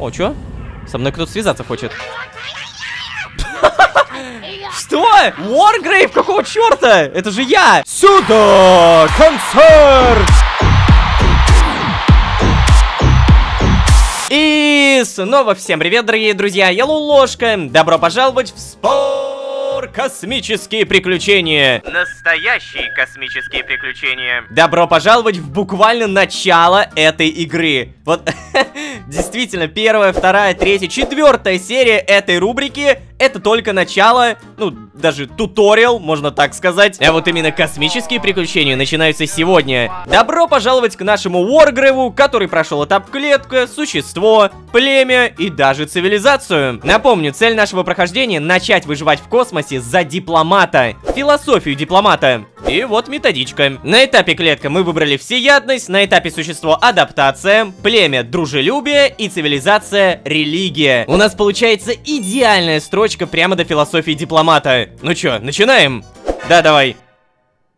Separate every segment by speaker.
Speaker 1: О, чё? Со мной кто-то связаться хочет. Что? Wargrave? Какого черта? Это же я! Сюда! Концерт! И снова всем привет, дорогие друзья, я Лулошка. Добро пожаловать в спор космические приключения. Настоящие космические приключения. Добро пожаловать в буквально начало этой игры. Вот, действительно, первая, вторая, третья, четвертая серия этой рубрики это только начало, ну, даже туториал, можно так сказать. А вот именно космические приключения начинаются сегодня. Добро пожаловать к нашему Wargrave, который прошел этап клетка, существо, племя и даже цивилизацию. Напомню, цель нашего прохождения начать выживать в космосе за дипломата, философию дипломата. И вот методичка. На этапе клетка мы выбрали всеядность, на этапе существо адаптация, племя дружелюбие и цивилизация религия. У нас получается идеальная строчка прямо до философии дипломата. Ну чё, начинаем? Да, давай.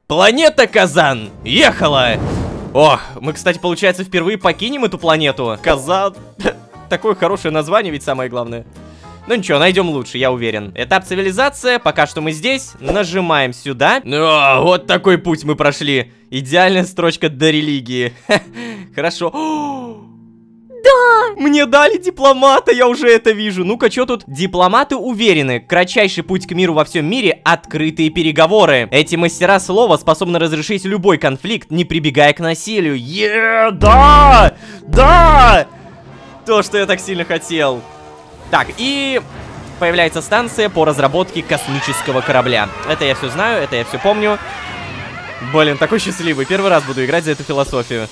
Speaker 1: Планета Казан. Ехала. О, мы, кстати, получается, впервые покинем эту планету. Казан. Такое хорошее название, ведь самое главное. Ну ничего, найдем лучше, я уверен. Этап цивилизация, пока что мы здесь. Нажимаем сюда. О, вот такой путь мы прошли. Идеальная строчка до религии. Хорошо. Да! Мне дали дипломата, я уже это вижу. Ну-ка, что тут? Дипломаты уверены, кратчайший путь к миру во всем мире — открытые переговоры. Эти мастера слова способны разрешить любой конфликт, не прибегая к насилию. Е, да! Да! То, что я так сильно хотел. Так, и появляется станция по разработке космического корабля. Это я все знаю, это я все помню. Блин, такой счастливый. Первый раз буду играть за эту философию.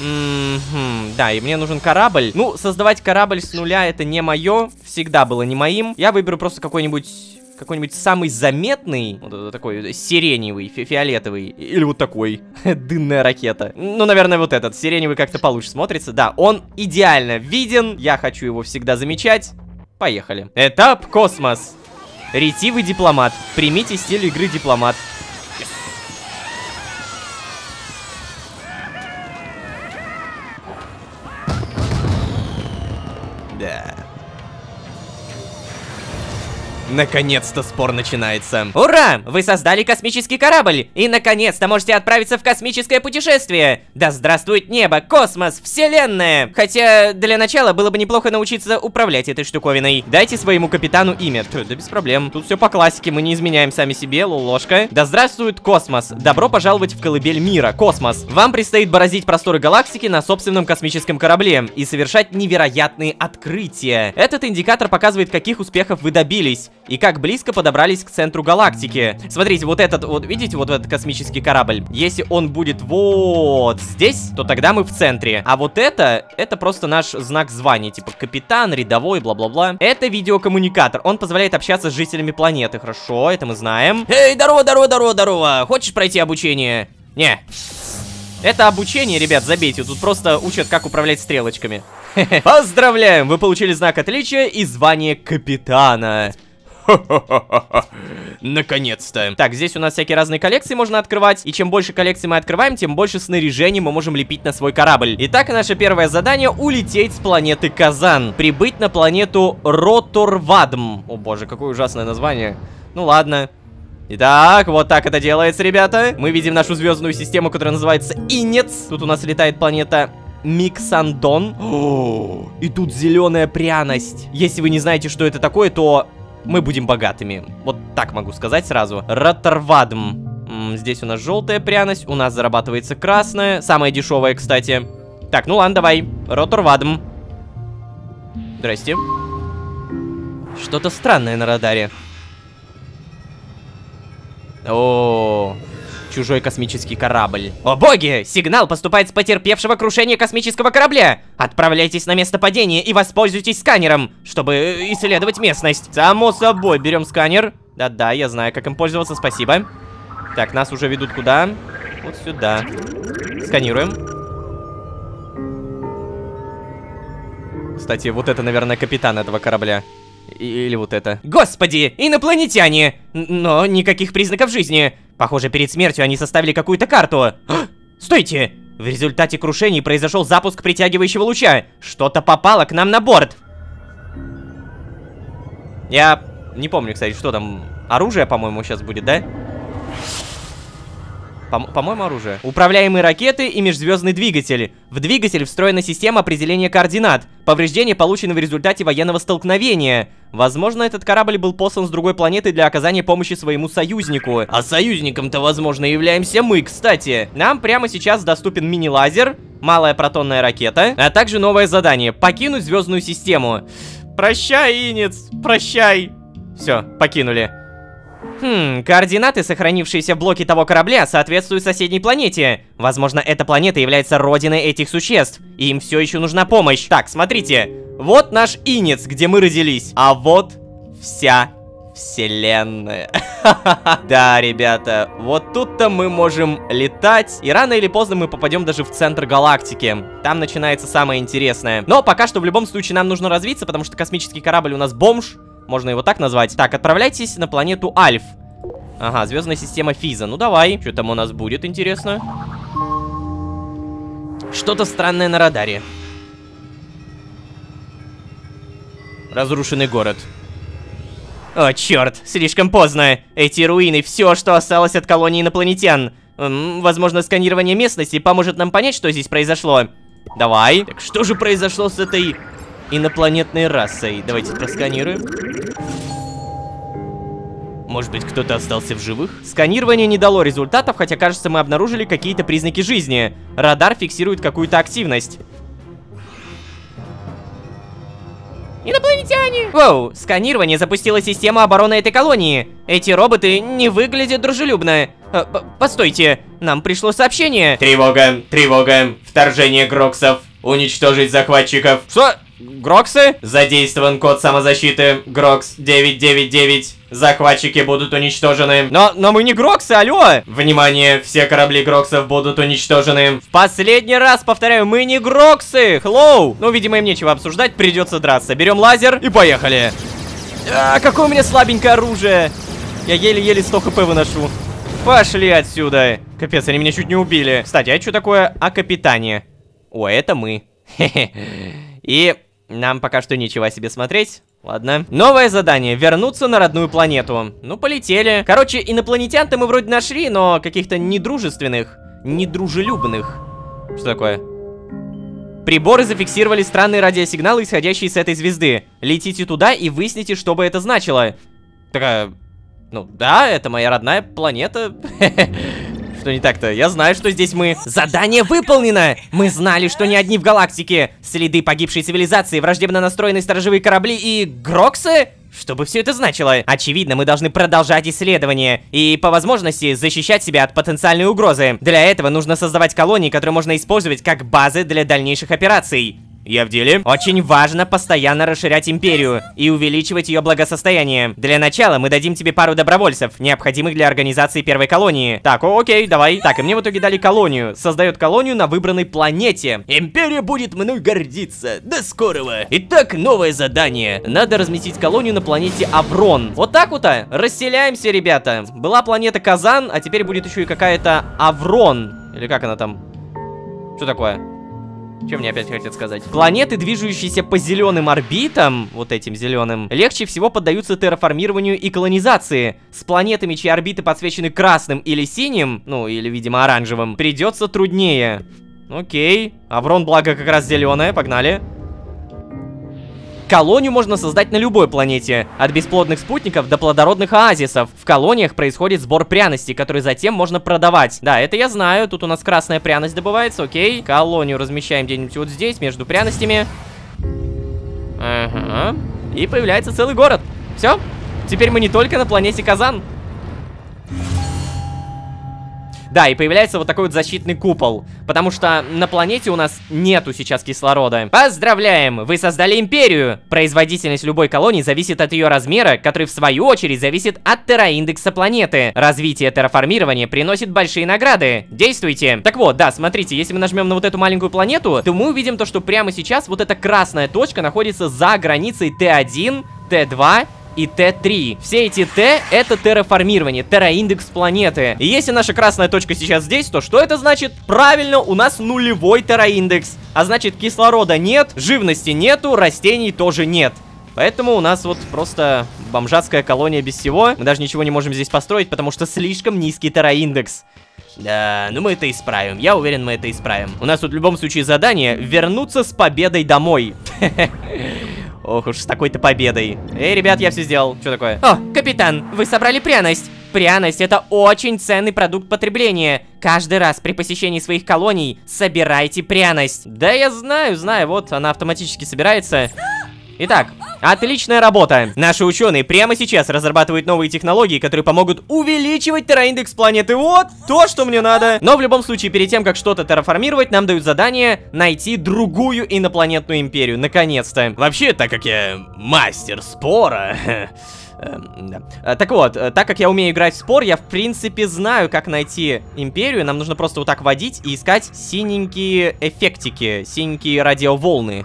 Speaker 1: Mm -hmm. Да, и мне нужен корабль. Ну, создавать корабль с нуля это не мое. Всегда было не моим. Я выберу просто какой-нибудь какой-нибудь самый заметный, вот такой сиреневый, фи фиолетовый, или вот такой, дынная ракета. Ну, наверное, вот этот, сиреневый как-то получше смотрится. Да, он идеально виден, я хочу его всегда замечать. Поехали. Этап космос. Ретивый дипломат. Примите стиль игры дипломат. Наконец-то спор начинается. Ура! Вы создали космический корабль! И наконец-то можете отправиться в космическое путешествие! Да здравствует небо, космос, вселенная! Хотя, для начала было бы неплохо научиться управлять этой штуковиной. Дайте своему капитану имя. Да без проблем. Тут все по классике, мы не изменяем сами себе, ложка. Да здравствует космос! Добро пожаловать в колыбель мира, космос! Вам предстоит бороздить просторы галактики на собственном космическом корабле и совершать невероятные открытия. Этот индикатор показывает, каких успехов вы добились и как близко подобрались к центру галактики. Смотрите, вот этот, вот видите, вот этот космический корабль. Если он будет вот здесь, то тогда мы в центре. А вот это, это просто наш знак звания, типа капитан, рядовой, бла-бла-бла. Это видеокоммуникатор, он позволяет общаться с жителями планеты, хорошо, это мы знаем. Эй, здорово, здорово, здорово, здорово, хочешь пройти обучение? Не. Это обучение, ребят, забейте, тут просто учат, как управлять стрелочками. Поздравляем, вы получили знак отличия и звание капитана. Наконец-то. Так, здесь у нас всякие разные коллекции можно открывать. И чем больше коллекций мы открываем, тем больше снаряжений мы можем лепить на свой корабль. Итак, наше первое задание улететь с планеты Казан. Прибыть на планету Роторвадм. О боже, какое ужасное название. Ну ладно. Итак, вот так это делается, ребята. Мы видим нашу звездную систему, которая называется Инец. Тут у нас летает планета Миксандон. О, и тут зеленая пряность. Если вы не знаете, что это такое, то мы будем богатыми. Вот так могу сказать сразу. Ротарвадм. Здесь у нас желтая пряность, у нас зарабатывается красная. Самая дешевая, кстати. Так, ну ладно, давай. Роторвадм. Здрасте. Что-то странное на радаре. О, -о, -о. Чужой космический корабль. О боги! Сигнал поступает с потерпевшего крушения космического корабля. Отправляйтесь на место падения и воспользуйтесь сканером, чтобы э, исследовать местность. Само собой, берем сканер. Да-да, я знаю, как им пользоваться, спасибо. Так, нас уже ведут куда? Вот сюда. Сканируем. Кстати, вот это, наверное, капитан этого корабля. Или вот это. Господи, инопланетяне! Но никаких признаков жизни. Похоже, перед смертью они составили какую-то карту. А, стойте! В результате крушений произошел запуск притягивающего луча. Что-то попало к нам на борт. Я не помню, кстати, что там. Оружие, по-моему, сейчас будет, да? По-моему, оружие. Управляемые ракеты и межзвездный двигатель. В двигатель встроена система определения координат. Повреждения получены в результате военного столкновения. Возможно, этот корабль был послан с другой планеты для оказания помощи своему союзнику. А союзником-то, возможно, являемся мы, кстати. Нам прямо сейчас доступен мини-лазер, малая протонная ракета, а также новое задание — покинуть звездную систему. Прощай, Инец, прощай. Все, покинули. Хм, координаты, сохранившиеся в блоке того корабля, соответствуют соседней планете. Возможно, эта планета является родиной этих существ. И им все еще нужна помощь. Так, смотрите. Вот наш Инец, где мы родились. А вот вся вселенная. Да, ребята, вот тут-то мы можем летать, и рано или поздно мы попадем даже в центр галактики. Там начинается самое интересное. Но пока что в любом случае нам нужно развиться, потому что космический корабль у нас бомж. Можно его так назвать. Так, отправляйтесь на планету Альф. Ага, звездная система Физа. Ну давай. Что там у нас будет, интересно? Что-то странное на радаре. Разрушенный город. О, черт, слишком поздно. Эти руины, все, что осталось от колонии инопланетян. М возможно, сканирование местности поможет нам понять, что здесь произошло. Давай. Так что же произошло с этой инопланетной расой. Давайте просканируем. Может быть, кто-то остался в живых? Сканирование не дало результатов, хотя, кажется, мы обнаружили какие-то признаки жизни. Радар фиксирует какую-то активность. Инопланетяне! Воу, сканирование запустило систему обороны этой колонии. Эти роботы не выглядят дружелюбно. Э, постойте, нам пришло сообщение.
Speaker 2: Тревога, тревога, вторжение Гроксов, уничтожить захватчиков.
Speaker 1: Что? Гроксы?
Speaker 2: Задействован код самозащиты Грокс 999. Захватчики будут уничтожены.
Speaker 1: Но, но мы не Гроксы, алло!
Speaker 2: Внимание, все корабли Гроксов будут уничтожены.
Speaker 1: В последний раз повторяю, мы не Гроксы! Хлоу! Ну, видимо, им нечего обсуждать, придется драться. Берем лазер и поехали. А, какое у меня слабенькое оружие. Я еле-еле 100 хп выношу. Пошли отсюда. Капец, они меня чуть не убили. Кстати, а что такое о капитане? О, это мы. И нам пока что ничего себе смотреть. Ладно. Новое задание. Вернуться на родную планету. Ну, полетели. Короче, инопланетян-то мы вроде нашли, но каких-то недружественных, недружелюбных. Что такое? Приборы зафиксировали странные радиосигналы, исходящие с этой звезды. Летите туда и выясните, что бы это значило. Такая... Ну, да, это моя родная планета. Что не так-то? Я знаю, что здесь мы. Задание выполнено! Мы знали, что не одни в галактике. Следы погибшей цивилизации, враждебно настроенные сторожевые корабли и... Гроксы? Что бы все это значило? Очевидно, мы должны продолжать исследование и, по возможности, защищать себя от потенциальной угрозы. Для этого нужно создавать колонии, которые можно использовать как базы для дальнейших операций. Я в деле. Очень важно постоянно расширять империю и увеличивать ее благосостояние. Для начала мы дадим тебе пару добровольцев, необходимых для организации первой колонии. Так, о, окей, давай. Так, и мне в итоге дали колонию. Создает колонию на выбранной планете. Империя будет мной гордиться. До скорого. Итак, новое задание. Надо разместить колонию на планете Аврон. Вот так вот, а. Расселяемся, ребята. Была планета Казан, а теперь будет еще и какая-то Аврон. Или как она там? Что такое? Что мне опять хотят сказать? Планеты, движущиеся по зеленым орбитам, вот этим зеленым, легче всего поддаются терраформированию и колонизации. С планетами, чьи орбиты подсвечены красным или синим, ну или, видимо, оранжевым, придется труднее. Окей. Аврон, благо, как раз зеленая, погнали. Колонию можно создать на любой планете, от бесплодных спутников до плодородных оазисов. В колониях происходит сбор пряностей, которые затем можно продавать. Да, это я знаю, тут у нас красная пряность добывается, окей. Колонию размещаем где-нибудь вот здесь, между пряностями. Ага. И появляется целый город. Все, теперь мы не только на планете Казан. Да, и появляется вот такой вот защитный купол. Потому что на планете у нас нету сейчас кислорода. Поздравляем! Вы создали империю! Производительность любой колонии зависит от ее размера, который в свою очередь зависит от терраиндекса планеты. Развитие терраформирования приносит большие награды. Действуйте! Так вот, да, смотрите, если мы нажмем на вот эту маленькую планету, то мы увидим то, что прямо сейчас вот эта красная точка находится за границей Т1, Т2 и Т3. Все эти Т — это терраформирование, терраиндекс планеты. И если наша красная точка сейчас здесь, то что это значит? Правильно, у нас нулевой терраиндекс. А значит, кислорода нет, живности нету, растений тоже нет. Поэтому у нас вот просто бомжатская колония без всего. Мы даже ничего не можем здесь построить, потому что слишком низкий терраиндекс. Да, ну мы это исправим. Я уверен, мы это исправим. У нас тут в любом случае задание вернуться с победой домой. Ох уж с такой-то победой. Эй, ребят, я все сделал. Что такое? О, капитан, вы собрали пряность. Пряность это очень ценный продукт потребления. Каждый раз при посещении своих колоний собирайте пряность. Да я знаю, знаю, вот она автоматически собирается. Итак, отличная работа. Наши ученые прямо сейчас разрабатывают новые технологии, которые помогут увеличивать терраиндекс планеты. Вот то, что мне надо. Но в любом случае, перед тем, как что-то терраформировать, нам дают задание найти другую инопланетную империю. Наконец-то. Вообще, так как я мастер спора... Да. Э, так вот, э, так как я умею играть в спор, я в принципе знаю, как найти империю. Нам нужно просто вот так водить и искать синенькие эффектики, синенькие радиоволны.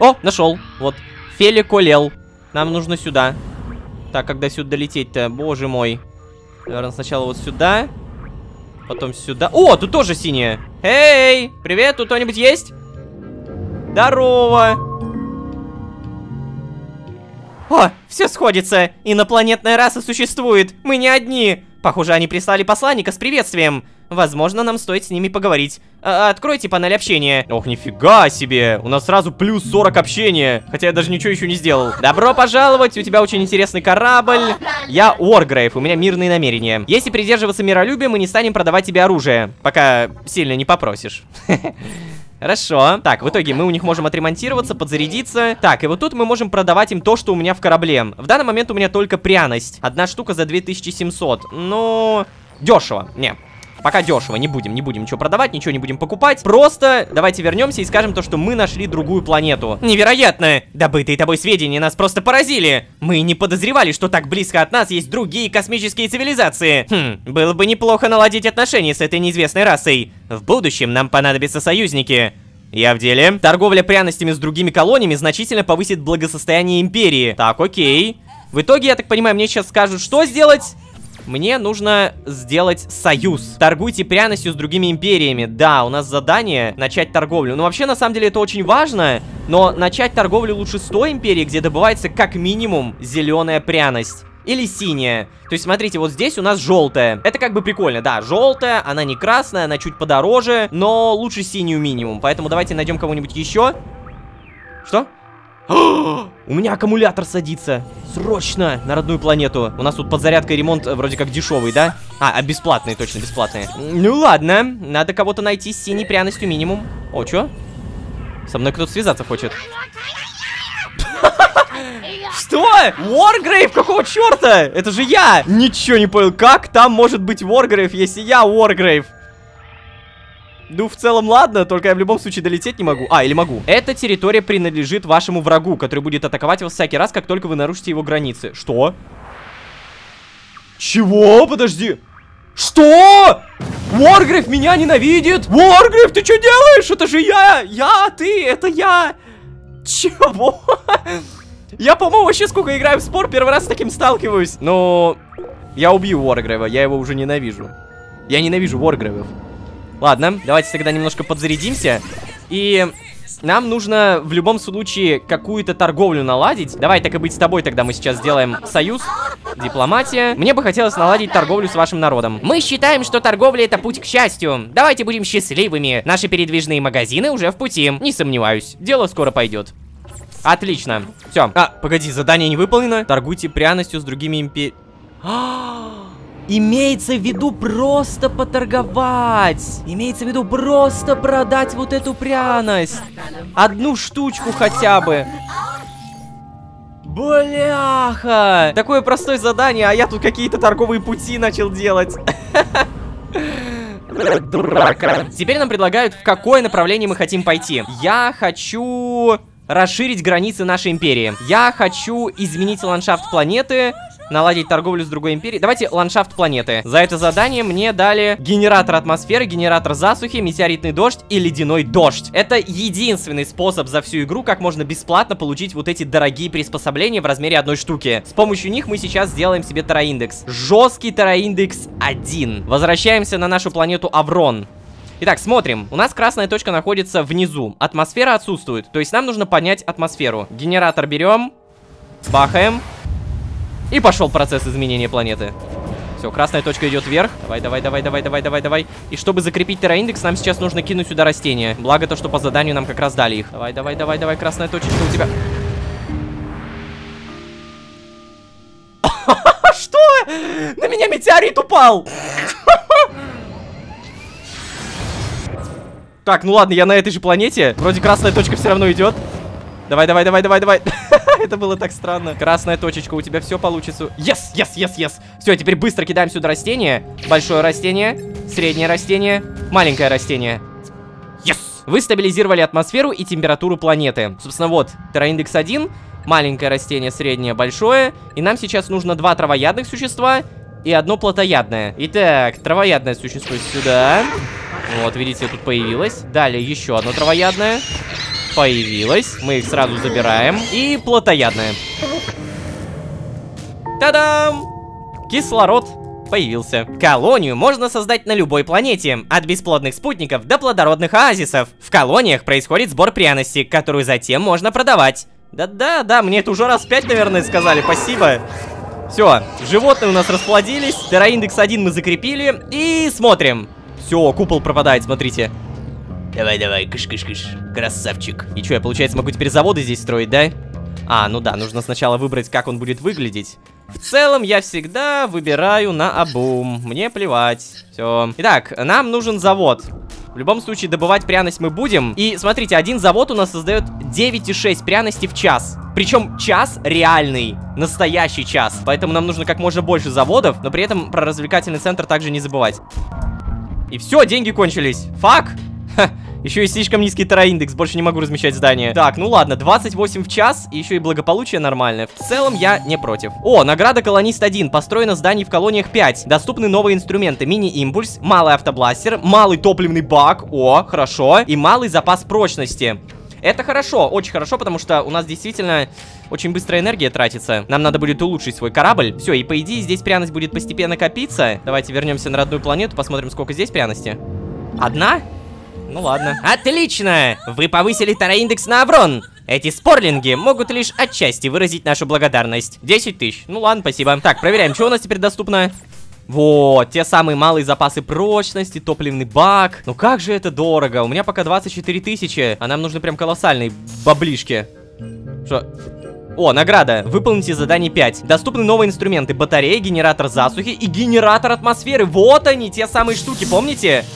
Speaker 1: О, нашел. Вот. Феликолел. Нам нужно сюда. Так, когда сюда долететь-то? Боже мой. Наверное, сначала вот сюда. Потом сюда. О, тут тоже синяя. Эй, привет, тут кто-нибудь есть? Здорово. О, все сходится. Инопланетная раса существует. Мы не одни. Похоже, они прислали посланника с приветствием. Возможно, нам стоит с ними поговорить. А откройте панель общения. Ох, нифига себе. У нас сразу плюс 40 общения. Хотя я даже ничего еще не сделал. Добро пожаловать. У тебя очень интересный корабль. Я Уоргрейв. У меня мирные намерения. Если придерживаться миролюбия, мы не станем продавать тебе оружие. Пока сильно не попросишь. Хорошо. Так, в итоге мы у них можем отремонтироваться, подзарядиться. Так, и вот тут мы можем продавать им то, что у меня в корабле. В данный момент у меня только пряность. Одна штука за 2700. Ну, дешево. Не, Пока дешево, не будем, не будем ничего продавать, ничего не будем покупать. Просто давайте вернемся и скажем то, что мы нашли другую планету. Невероятно! Добытые тобой сведения нас просто поразили. Мы не подозревали, что так близко от нас есть другие космические цивилизации. Хм, было бы неплохо наладить отношения с этой неизвестной расой. В будущем нам понадобятся союзники. Я в деле. Торговля пряностями с другими колониями значительно повысит благосостояние империи. Так, окей. В итоге, я так понимаю, мне сейчас скажут, что сделать? Мне нужно сделать союз. Торгуйте пряностью с другими империями. Да, у нас задание начать торговлю. Ну, вообще, на самом деле, это очень важно. Но начать торговлю лучше с той империи, где добывается как минимум зеленая пряность. Или синяя. То есть, смотрите, вот здесь у нас желтая. Это как бы прикольно, да, желтая, она не красная, она чуть подороже, но лучше синюю минимум. Поэтому давайте найдем кого-нибудь еще. Что? У меня аккумулятор садится. Срочно на родную планету. У нас тут подзарядка и ремонт э, вроде как дешевый, да? А, а бесплатные, точно бесплатные. Ну ладно, надо кого-то найти с синей пряностью минимум. О, чё? Со мной кто-то связаться хочет. Что? Wargrave? Какого черта? Это же я! Ничего не понял. Как там может быть Wargrave, если я Wargrave? Ну, в целом, ладно, только я в любом случае долететь не могу. А, или могу. Эта территория принадлежит вашему врагу, который будет атаковать вас всякий раз, как только вы нарушите его границы. Что? Чего? Подожди. Что? Wargrave меня ненавидит? Wargrave, ты что делаешь? Это же я! Я, ты, это я! Чего? Я, по-моему, вообще сколько играю в спор, первый раз с таким сталкиваюсь. Но я убью Wargrave, я его уже ненавижу. Я ненавижу Wargrave. Ладно, давайте тогда немножко подзарядимся. И нам нужно в любом случае какую-то торговлю наладить. Давай так и быть с тобой тогда мы сейчас сделаем союз. Дипломатия. Мне бы хотелось наладить торговлю с вашим народом. Мы считаем, что торговля это путь к счастью. Давайте будем счастливыми. Наши передвижные магазины уже в пути. Не сомневаюсь. Дело скоро пойдет. Отлично. Все. А, погоди, задание не выполнено. Торгуйте пряностью с другими импи... Имеется в виду просто поторговать. Имеется в виду просто продать вот эту пряность. Одну штучку хотя бы. Бляха! Такое простое задание, а я тут какие-то торговые пути начал делать. Дурак. Теперь нам предлагают, в какое направление мы хотим пойти. Я хочу расширить границы нашей империи. Я хочу изменить ландшафт планеты наладить торговлю с другой империей. Давайте ландшафт планеты. За это задание мне дали генератор атмосферы, генератор засухи, метеоритный дождь и ледяной дождь. Это единственный способ за всю игру, как можно бесплатно получить вот эти дорогие приспособления в размере одной штуки. С помощью них мы сейчас сделаем себе тараиндекс. Жесткий тараиндекс 1. Возвращаемся на нашу планету Аврон. Итак, смотрим. У нас красная точка находится внизу. Атмосфера отсутствует. То есть нам нужно понять атмосферу. Генератор берем. Бахаем. И пошел процесс изменения планеты. Все, красная точка идет вверх. Давай, давай, давай, давай, давай, давай, давай. И чтобы закрепить терраиндекс, нам сейчас нужно кинуть сюда растения. Благо то, что по заданию нам как раз дали их. Давай, давай, давай, давай, красная точечка у тебя. Что? На меня метеорит упал! Так, ну ладно, я на этой же планете. Вроде красная точка все равно идет. Давай, давай, давай, давай, давай. Это было так странно. Красная точечка, у тебя все получится. Yes, yes, yes, yes. Все, теперь быстро кидаем сюда растение. Большое растение, среднее растение, маленькое растение. Yes! Вы стабилизировали атмосферу и температуру планеты. Собственно, вот, терраиндекс 1, маленькое растение, среднее, большое. И нам сейчас нужно два травоядных существа и одно плотоядное. Итак, травоядное существо сюда. Вот, видите, тут появилось. Далее еще одно травоядное. Появилось. Мы их сразу забираем. И плотоядное. Та-дам! Кислород появился. Колонию можно создать на любой планете, от бесплодных спутников до плодородных оазисов. В колониях происходит сбор пряности, которую затем можно продавать. Да-да-да, мне это уже раз пять, наверное, сказали, спасибо. Все, животные у нас расплодились, терраиндекс 1 мы закрепили и смотрим. Все, купол пропадает, смотрите. Давай, давай, кыш-кыш-кыш, красавчик. И что, я, получается, могу теперь заводы здесь строить, да? А, ну да, нужно сначала выбрать, как он будет выглядеть. В целом, я всегда выбираю на обум. Мне плевать. Все. Итак, нам нужен завод. В любом случае, добывать пряность мы будем. И смотрите, один завод у нас создает 9,6 пряности в час. Причем час реальный, настоящий час. Поэтому нам нужно как можно больше заводов, но при этом про развлекательный центр также не забывать. И все, деньги кончились. Фак! Ха, еще и слишком низкий терраиндекс, больше не могу размещать здание. Так, ну ладно, 28 в час, и еще и благополучие нормальное. В целом я не против. О, награда колонист 1, построено зданий в колониях 5. Доступны новые инструменты, мини-импульс, малый автобластер, малый топливный бак, о, хорошо, и малый запас прочности. Это хорошо, очень хорошо, потому что у нас действительно очень быстро энергия тратится. Нам надо будет улучшить свой корабль. Все, и по идее здесь пряность будет постепенно копиться. Давайте вернемся на родную планету, посмотрим, сколько здесь пряности. Одна? Ну ладно. Отлично! Вы повысили тараиндекс на Аврон. Эти спорлинги могут лишь отчасти выразить нашу благодарность. 10 тысяч. Ну ладно, спасибо. Так, проверяем, что у нас теперь доступно. Вот, те самые малые запасы прочности, топливный бак. Ну как же это дорого. У меня пока 24 тысячи, а нам нужны прям колоссальные баблишки. Что? О, награда. Выполните задание 5. Доступны новые инструменты. Батарея, генератор засухи и генератор атмосферы. Вот они, те самые штуки, помните?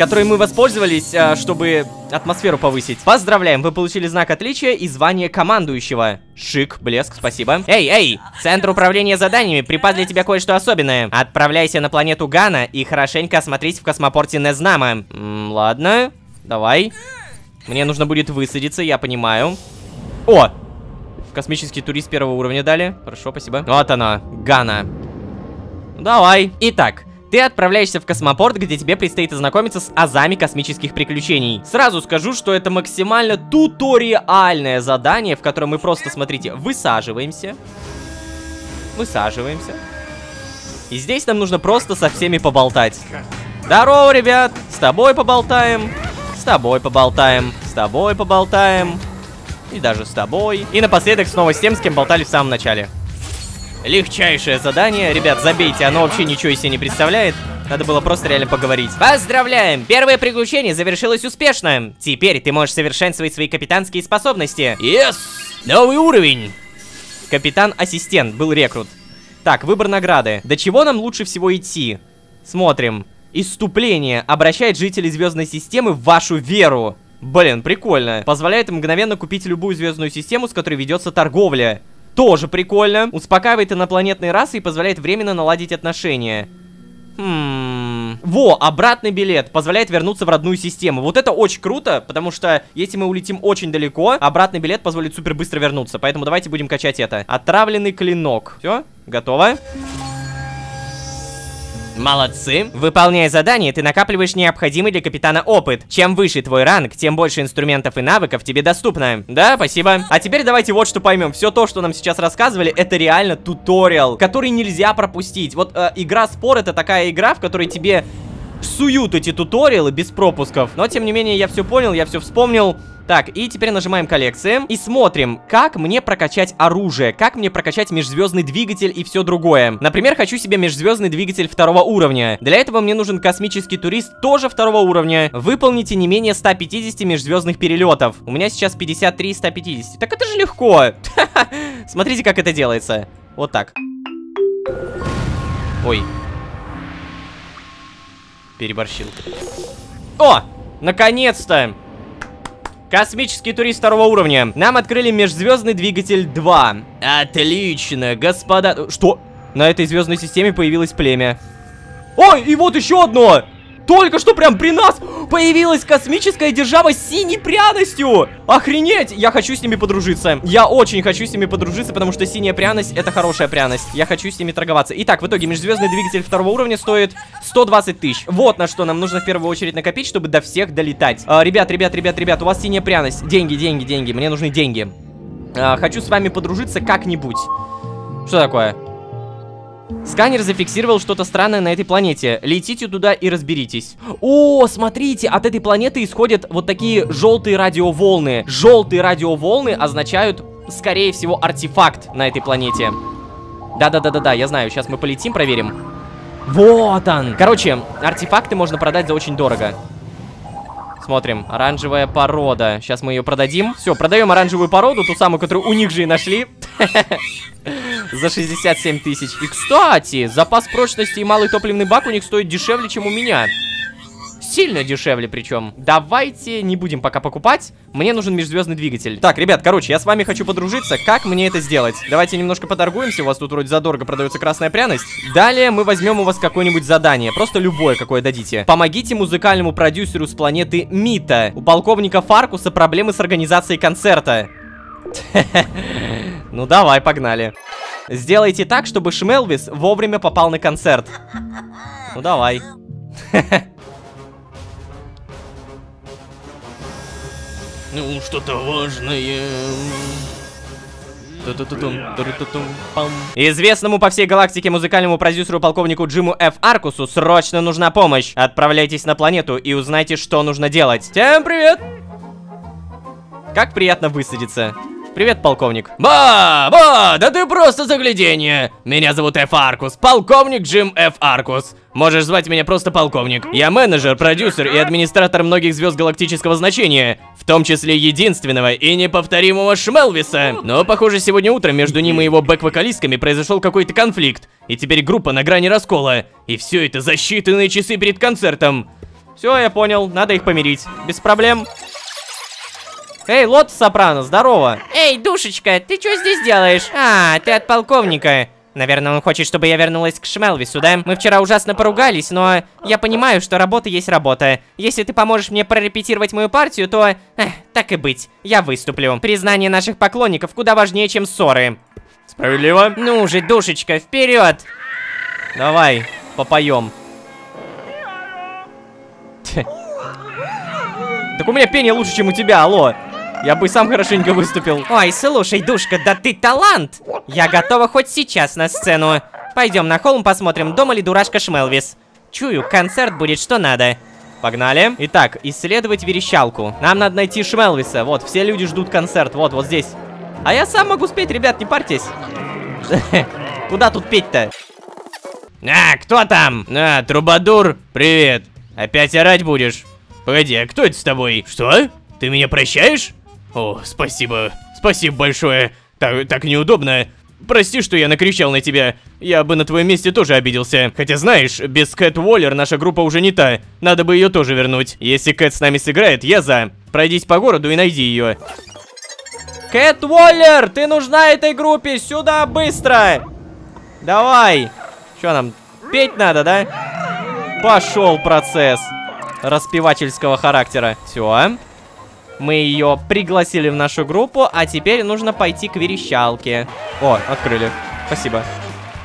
Speaker 1: Которые мы воспользовались, а, чтобы атмосферу повысить. Поздравляем, вы получили знак отличия и звание командующего. Шик, блеск, спасибо. Эй, эй, Центр управления заданиями припас для тебя кое-что особенное. Отправляйся на планету Гана и хорошенько осмотрись в космопорте Незнама. М ладно, давай. Мне нужно будет высадиться, я понимаю. О! Космический турист первого уровня дали. Хорошо, спасибо. Вот она, Гана. Давай. Итак, ты отправляешься в космопорт, где тебе предстоит ознакомиться с азами космических приключений. Сразу скажу, что это максимально туториальное задание, в котором мы просто, смотрите, высаживаемся. Высаживаемся. И здесь нам нужно просто со всеми поболтать. Здорово, ребят! С тобой поболтаем. С тобой поболтаем. С тобой поболтаем. И даже с тобой. И напоследок снова с тем, с кем болтали в самом начале. Легчайшее задание. Ребят, забейте, оно вообще ничего из себя не представляет. Надо было просто реально поговорить. Поздравляем! Первое приключение завершилось успешно. Теперь ты можешь совершенствовать свои капитанские способности. Yes! Новый уровень! Капитан-ассистент был рекрут. Так, выбор награды. До чего нам лучше всего идти? Смотрим. Иступление обращает жителей звездной системы в вашу веру. Блин, прикольно. Позволяет мгновенно купить любую звездную систему, с которой ведется торговля. Тоже прикольно. Успокаивает инопланетные расы и позволяет временно наладить отношения. Хм... Во, обратный билет позволяет вернуться в родную систему. Вот это очень круто, потому что если мы улетим очень далеко, обратный билет позволит супер быстро вернуться. Поэтому давайте будем качать это. Отравленный клинок. Все, готово. Молодцы. Выполняя задание, ты накапливаешь необходимый для капитана опыт. Чем выше твой ранг, тем больше инструментов и навыков тебе доступно. Да, спасибо. А теперь давайте вот что поймем. Все то, что нам сейчас рассказывали, это реально туториал, который нельзя пропустить. Вот э, игра Спор это такая игра, в которой тебе суют эти туториалы без пропусков. Но, тем не менее, я все понял, я все вспомнил. Так, и теперь нажимаем коллекции и смотрим, как мне прокачать оружие, как мне прокачать межзвездный двигатель и все другое. Например, хочу себе межзвездный двигатель второго уровня. Для этого мне нужен космический турист тоже второго уровня. Выполните не менее 150 межзвездных перелетов. У меня сейчас 53 150. Так это же легко. Смотрите, как это делается. Вот так. Ой. Переборщил. О! Наконец-то! Космический турист второго уровня. Нам открыли межзвездный двигатель 2. Отлично, господа... Что? На этой звездной системе появилось племя. Ой, и вот еще одно! Только что прям при нас появилась космическая держава с синей пряностью. Охренеть! Я хочу с ними подружиться. Я очень хочу с ними подружиться, потому что синяя пряность это хорошая пряность. Я хочу с ними торговаться. Итак, в итоге межзвездный двигатель второго уровня стоит 120 тысяч. Вот на что нам нужно в первую очередь накопить, чтобы до всех долетать. А, ребят, ребят, ребят, ребят, у вас синяя пряность. Деньги, деньги, деньги. Мне нужны деньги. А, хочу с вами подружиться как-нибудь. Что такое? Сканер зафиксировал что-то странное на этой планете. Летите туда и разберитесь. О, смотрите, от этой планеты исходят вот такие желтые радиоволны. Желтые радиоволны означают, скорее всего, артефакт на этой планете. Да-да-да-да-да, я знаю. Сейчас мы полетим, проверим. Вот он. Короче, артефакты можно продать за очень дорого. Смотрим. Оранжевая порода. Сейчас мы ее продадим. Все, продаем оранжевую породу, ту самую, которую у них же и нашли. За 67 тысяч. И, кстати, запас прочности и малый топливный бак у них стоит дешевле, чем у меня. Сильно дешевле причем. Давайте не будем пока покупать. Мне нужен межзвездный двигатель. Так, ребят, короче, я с вами хочу подружиться. Как мне это сделать? Давайте немножко поторгуемся. У вас тут вроде задорого продается красная пряность. Далее мы возьмем у вас какое-нибудь задание. Просто любое, какое дадите. Помогите музыкальному продюсеру с планеты Мита. У полковника Фаркуса проблемы с организацией концерта. Ну давай, погнали. Сделайте так, чтобы Шмелвис вовремя попал на концерт. Ну давай.
Speaker 2: Ну, что-то важное.
Speaker 1: Известному по всей галактике музыкальному продюсеру полковнику Джиму Ф. Аркусу срочно нужна помощь. Отправляйтесь на планету и узнайте, что нужно делать. Всем привет! Как приятно высадиться. Привет, полковник.
Speaker 2: Ба, ба, да ты просто загляденье. Меня зовут Ф. Аркус, полковник Джим Ф. Аркус. Можешь звать меня просто полковник. Я менеджер, продюсер и администратор многих звезд галактического значения, в том числе единственного и неповторимого Шмелвиса. Но, похоже, сегодня утром между ним и его бэк-вокалистками произошел какой-то конфликт, и теперь группа на грани раскола. И все это за считанные часы перед концертом.
Speaker 1: Все, я понял, надо их помирить. Без проблем. Эй, Лот Сопрано, здорово.
Speaker 3: Эй, душечка, ты что здесь делаешь? А, ты от полковника. Наверное, он хочет, чтобы я вернулась к Шмелвису, да? Мы вчера ужасно поругались, но я понимаю, что работа есть работа. Если ты поможешь мне прорепетировать мою партию, то... Эх, так и быть, я выступлю. Признание наших поклонников куда важнее, чем ссоры.
Speaker 1: Справедливо?
Speaker 3: Ну же, душечка, вперед!
Speaker 1: Давай, попоем. Так у меня пение лучше, чем у тебя, алло. Я бы сам хорошенько выступил.
Speaker 3: Ой, слушай, душка, да ты талант! Я готова хоть сейчас на сцену. Пойдем на холм посмотрим, дома ли дурашка Шмелвис. Чую, концерт будет что надо.
Speaker 1: Погнали. Итак, исследовать верещалку. Нам надо найти Шмелвиса. Вот, все люди ждут концерт. Вот, вот здесь. А я сам могу спеть, ребят, не парьтесь. Куда тут петь-то?
Speaker 2: А, кто там? А, Трубадур, привет. Опять орать будешь? Погоди, а кто это с тобой? Что? Ты меня прощаешь? О, спасибо. Спасибо большое. Так, так неудобно. Прости, что я накричал на тебя. Я бы на твоем месте тоже обиделся. Хотя знаешь, без Кэт Уоллер наша группа уже не та. Надо бы ее тоже вернуть. Если Кэт с нами сыграет, я за. Пройдись по городу и найди ее.
Speaker 1: Кэт Уоллер, ты нужна этой группе. Сюда, быстро. Давай. Что нам, петь надо, да? Пошел процесс распевательского характера. Все. Мы ее пригласили в нашу группу, а теперь нужно пойти к верещалке. О, открыли. Спасибо.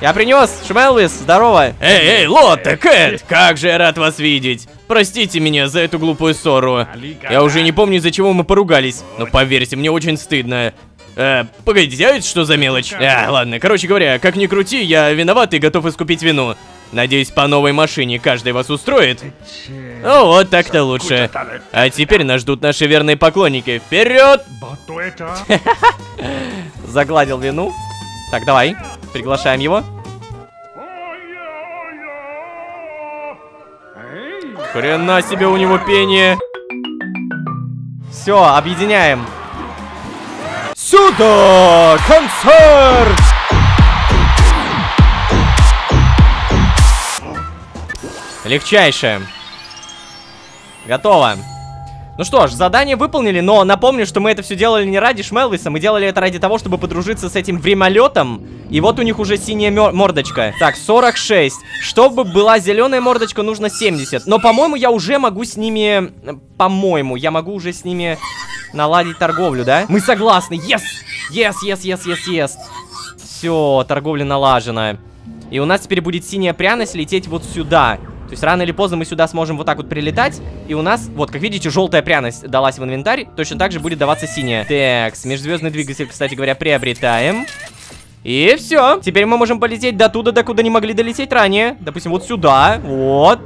Speaker 1: Я принес, Шмелвис, здорово.
Speaker 2: Эй, эй, Лотта, Кэт, как же я рад вас видеть. Простите меня за эту глупую ссору. Я уже не помню, из-за чего мы поругались. Но поверьте, мне очень стыдно. Э, погодите, а это что за мелочь? А, ладно, короче говоря, как ни крути, я виноват и готов искупить вину. Надеюсь, по новой машине каждый вас устроит. О, вот так-то лучше. А теперь нас ждут наши верные поклонники. Вперед!
Speaker 1: Загладил вину. Так, давай. Приглашаем его. Хрена себе у него пение. Все, объединяем. Сюда! Концерт! Легчайшее. Готово. Ну что ж, задание выполнили, но напомню, что мы это все делали не ради Шмелвиса, мы делали это ради того, чтобы подружиться с этим времолетом. И вот у них уже синяя мордочка. Так, 46. Чтобы была зеленая мордочка, нужно 70. Но, по-моему, я уже могу с ними... По-моему, я могу уже с ними наладить торговлю, да? Мы согласны. Yes! Yes, yes, yes, yes, yes. Все, торговля налажена. И у нас теперь будет синяя пряность лететь вот сюда. То есть рано или поздно мы сюда сможем вот так вот прилетать. И у нас, вот, как видите, желтая пряность далась в инвентарь. Точно так же будет даваться синяя. Так, межзвездный двигатель, кстати говоря, приобретаем. И все. Теперь мы можем полететь до туда, до куда не могли долететь ранее. Допустим, вот сюда. Вот.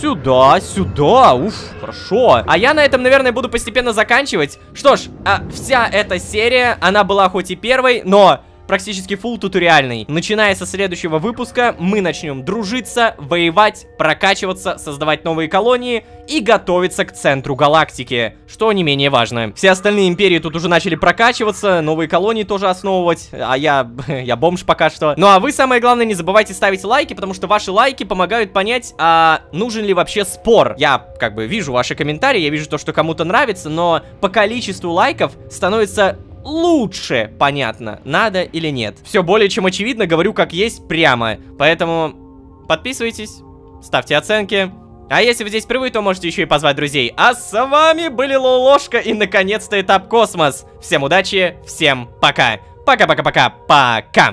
Speaker 1: Сюда, сюда, уф, хорошо А я на этом, наверное, буду постепенно заканчивать Что ж, а, вся эта серия, она была хоть и первой, но практически full туториальный. Начиная со следующего выпуска, мы начнем дружиться, воевать, прокачиваться, создавать новые колонии и готовиться к центру галактики, что не менее важно. Все остальные империи тут уже начали прокачиваться, новые колонии тоже основывать, а я, я бомж пока что. Ну а вы, самое главное, не забывайте ставить лайки, потому что ваши лайки помогают понять, а нужен ли вообще спор. Я как бы вижу ваши комментарии, я вижу то, что кому-то нравится, но по количеству лайков становится лучше понятно, надо или нет. Все более чем очевидно, говорю как есть прямо. Поэтому подписывайтесь, ставьте оценки. А если вы здесь впервые, то можете еще и позвать друзей. А с вами были Лолошка и наконец-то этап Космос. Всем удачи, всем пока. Пока-пока-пока-пока.